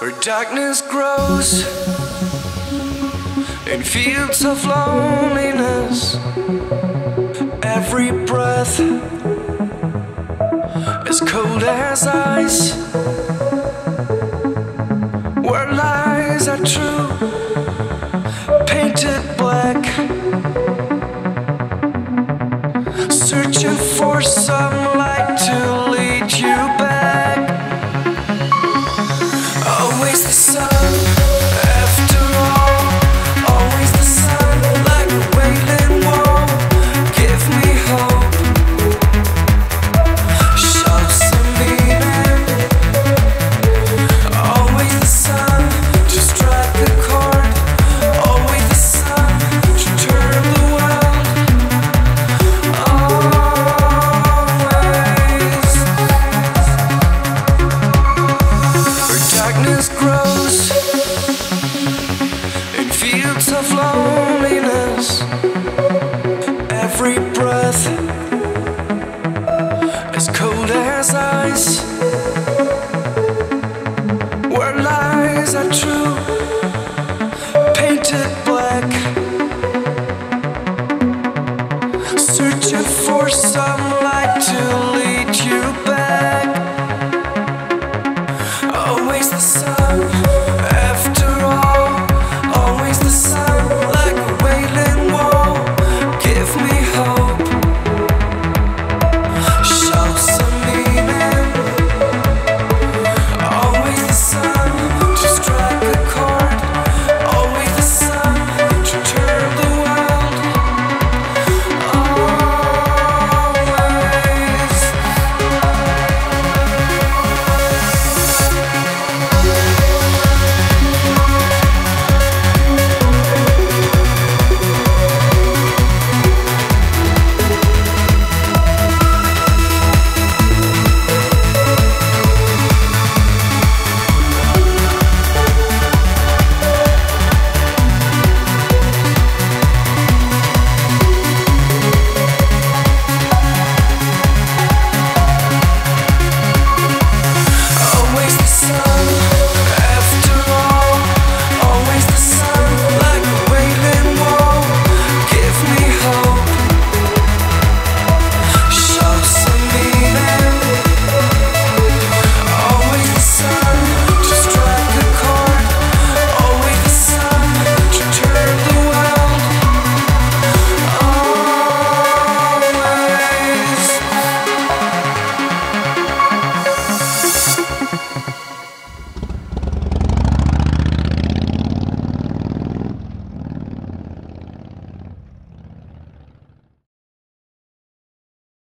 where darkness grows in fields of loneliness. Every breath as cold as ice, where lies are true, painted black, searching for some light to in fields of loneliness. Every breath is cold as